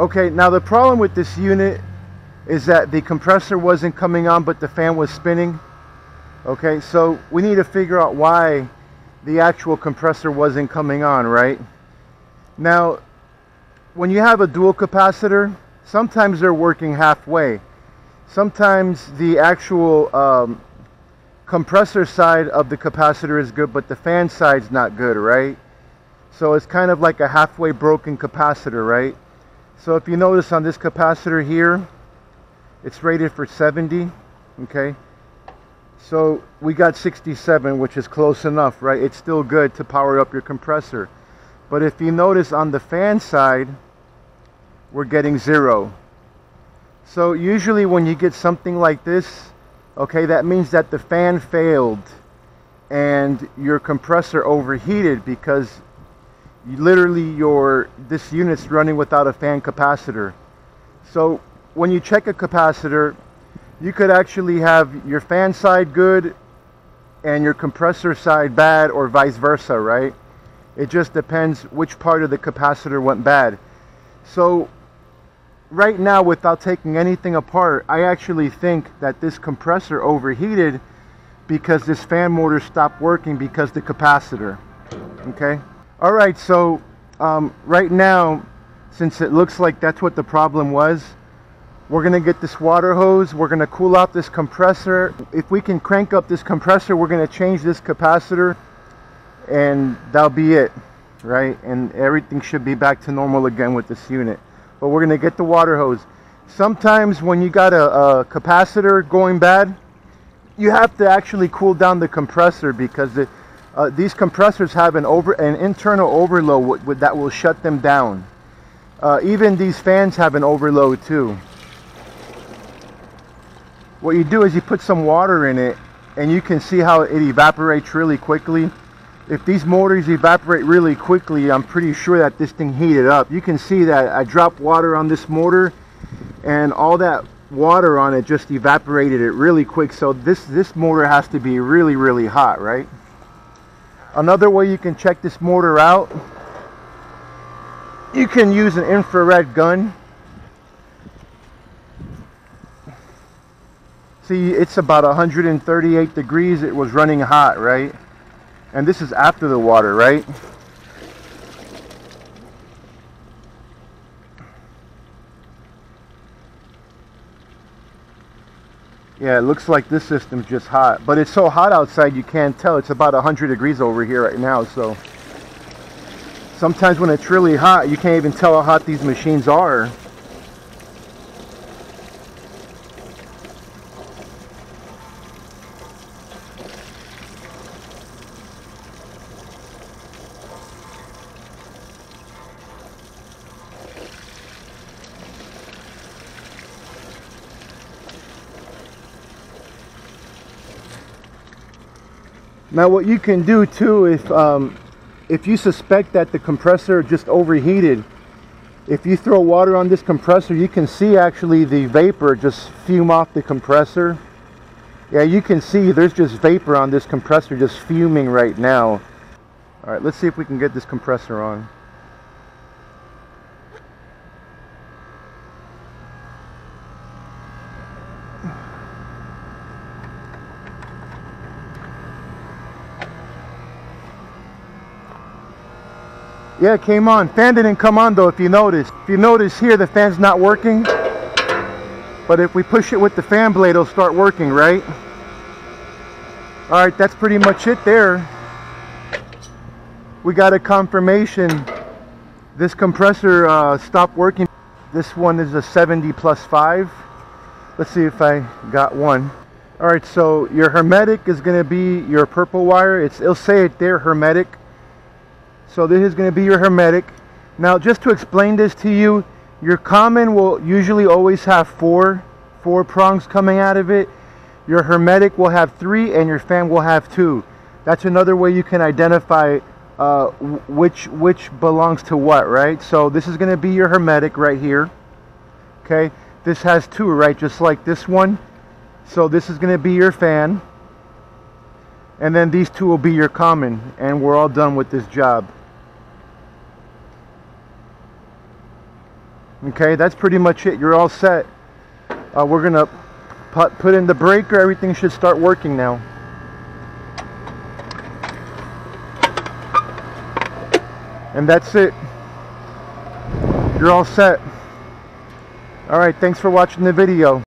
Okay, now the problem with this unit is that the compressor wasn't coming on but the fan was spinning. Okay, so we need to figure out why the actual compressor wasn't coming on, right? Now, when you have a dual capacitor, sometimes they're working halfway. Sometimes the actual um, compressor side of the capacitor is good, but the fan side's not good, right? So it's kind of like a halfway broken capacitor, right? So if you notice on this capacitor here, it's rated for 70, okay? So we got 67, which is close enough, right? It's still good to power up your compressor. But if you notice on the fan side, we're getting zero. So usually when you get something like this, okay, that means that the fan failed and your compressor overheated because literally your this unit's running without a fan capacitor. So when you check a capacitor, you could actually have your fan side good and your compressor side bad or vice versa, right? It just depends which part of the capacitor went bad. So right now, without taking anything apart, I actually think that this compressor overheated because this fan motor stopped working because the capacitor, okay? All right, so um, right now, since it looks like that's what the problem was, we're gonna get this water hose, we're gonna cool out this compressor. If we can crank up this compressor, we're gonna change this capacitor and that'll be it, right? And everything should be back to normal again with this unit. But we're gonna get the water hose. Sometimes when you got a, a capacitor going bad, you have to actually cool down the compressor because the, uh, these compressors have an over an internal overload that will shut them down. Uh, even these fans have an overload too. What you do is you put some water in it and you can see how it evaporates really quickly. If these motors evaporate really quickly I'm pretty sure that this thing heated up. You can see that I dropped water on this motor and all that water on it just evaporated it really quick. So this this motor has to be really really hot right another way you can check this mortar out you can use an infrared gun. See it's about 138 degrees it was running hot right? And this is after the water right yeah it looks like this system's just hot but it's so hot outside you can't tell. It's about 100 degrees over here right now so sometimes when it's really hot you can't even tell how hot these machines are Now what you can do too if um, if you suspect that the compressor just overheated, if you throw water on this compressor, you can see actually the vapor just fume off the compressor. Yeah, you can see there's just vapor on this compressor just fuming right now. All right, let's see if we can get this compressor on. Yeah, it came on. Fan didn't come on though, if you notice. If you notice here, the fan's not working. But if we push it with the fan blade, it'll start working, right? All right, that's pretty much it there. We got a confirmation. This compressor uh, stopped working. This one is a 70 plus 5. Let's see if I got one. All right, so your hermetic is going to be your purple wire. It's, it'll say it there, hermetic. So this is going to be your hermetic. Now just to explain this to you, your common will usually always have four, four prongs coming out of it. Your hermetic will have three and your fan will have two. That's another way you can identify uh, which, which belongs to what, right? So this is going to be your hermetic right here. Okay, this has two, right? Just like this one. So this is going to be your fan. And then these two will be your common. And we're all done with this job. Okay, that's pretty much it. You're all set. Uh, we're gonna put, put in the breaker. Everything should start working now. And that's it. You're all set. Alright, thanks for watching the video.